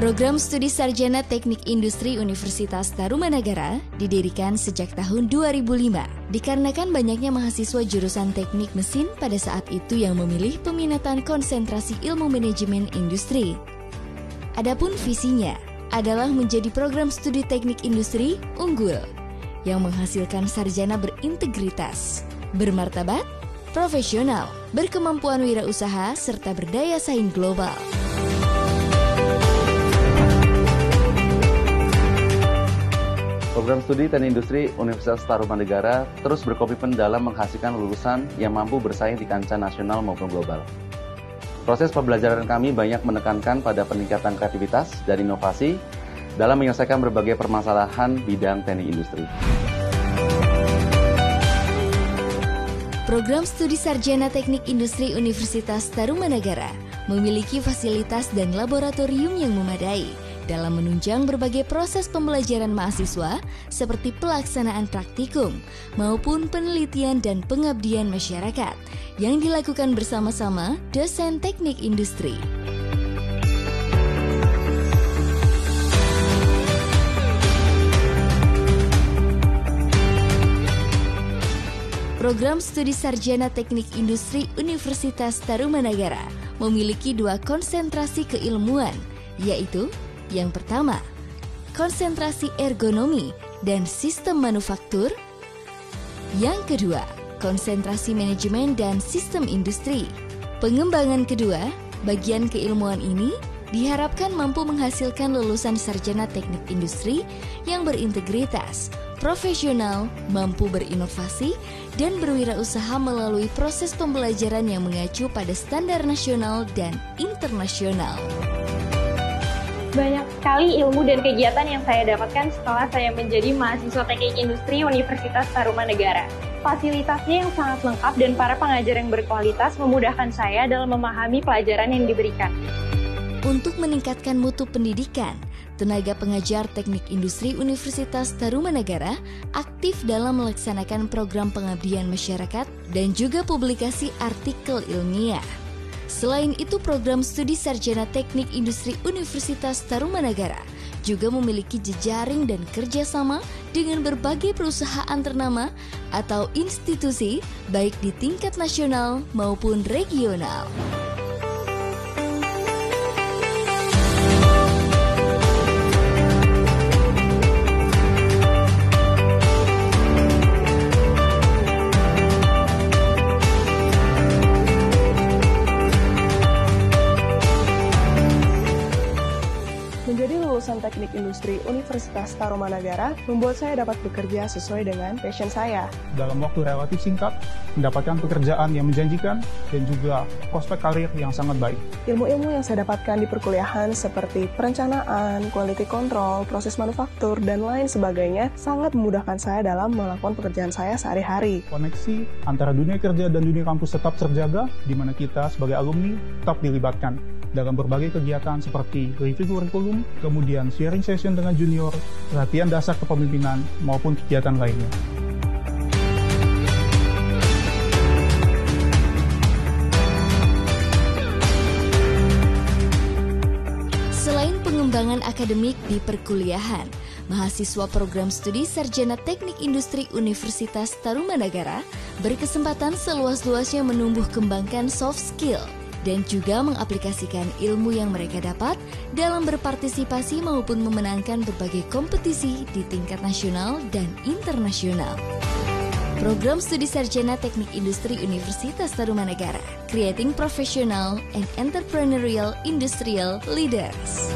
Program Studi Sarjana Teknik Industri Universitas Tarumanagara didirikan sejak tahun 2005 dikarenakan banyaknya mahasiswa jurusan teknik mesin pada saat itu yang memilih peminatan konsentrasi ilmu manajemen industri. Adapun visinya adalah menjadi program studi teknik industri unggul yang menghasilkan sarjana berintegritas, bermartabat, profesional, berkemampuan wirausaha, serta berdaya saing global. Program studi teknik industri Universitas Tarumanegara terus berkomitmen dalam menghasilkan lulusan yang mampu bersaing di kancah nasional maupun global. Proses pembelajaran kami banyak menekankan pada peningkatan kreativitas dan inovasi dalam menyelesaikan berbagai permasalahan bidang teknik industri. Program Studi Sarjana Teknik Industri Universitas Tarumanagara memiliki fasilitas dan laboratorium yang memadai dalam menunjang berbagai proses pembelajaran mahasiswa seperti pelaksanaan praktikum maupun penelitian dan pengabdian masyarakat yang dilakukan bersama-sama dosen teknik industri. Program Studi Sarjana Teknik Industri Universitas Tarumanagara memiliki dua konsentrasi keilmuan, yaitu yang pertama, konsentrasi ergonomi dan sistem manufaktur. Yang kedua, konsentrasi manajemen dan sistem industri. Pengembangan kedua, bagian keilmuan ini diharapkan mampu menghasilkan lulusan sarjana teknik industri yang berintegritas, profesional, mampu berinovasi, dan berwirausaha melalui proses pembelajaran yang mengacu pada standar nasional dan internasional. Banyak sekali ilmu dan kegiatan yang saya dapatkan setelah saya menjadi mahasiswa teknik industri Universitas Tarumanegara. Fasilitasnya yang sangat lengkap dan para pengajar yang berkualitas memudahkan saya dalam memahami pelajaran yang diberikan. Untuk meningkatkan mutu pendidikan, tenaga pengajar teknik industri Universitas Tarumanagara aktif dalam melaksanakan program pengabdian masyarakat dan juga publikasi artikel ilmiah. Selain itu, program studi sarjana teknik industri Universitas Tarumanagara juga memiliki jejaring dan kerjasama dengan berbagai perusahaan ternama atau institusi, baik di tingkat nasional maupun regional. Teknik Industri Universitas Tarumanagara membuat saya dapat bekerja sesuai dengan passion saya. Dalam waktu relatif singkat, mendapatkan pekerjaan yang menjanjikan dan juga prospek karir yang sangat baik. Ilmu-ilmu yang saya dapatkan di perkuliahan seperti perencanaan, quality control, proses manufaktur, dan lain sebagainya sangat memudahkan saya dalam melakukan pekerjaan saya sehari-hari. Koneksi antara dunia kerja dan dunia kampus tetap terjaga, di mana kita sebagai alumni tetap dilibatkan dalam berbagai kegiatan seperti review kurikulum, kemudian sharing session dengan junior, latihan dasar kepemimpinan, maupun kegiatan lainnya. Selain pengembangan akademik di perkuliahan, mahasiswa program studi Sarjana Teknik Industri Universitas Tarumanagara berkesempatan seluas-luasnya menumbuh kembangkan soft skill – dan juga mengaplikasikan ilmu yang mereka dapat dalam berpartisipasi maupun memenangkan berbagai kompetisi di tingkat nasional dan internasional. Program Studi Sarjana Teknik Industri Universitas Tarumanegara, Creating Professional and Entrepreneurial Industrial Leaders.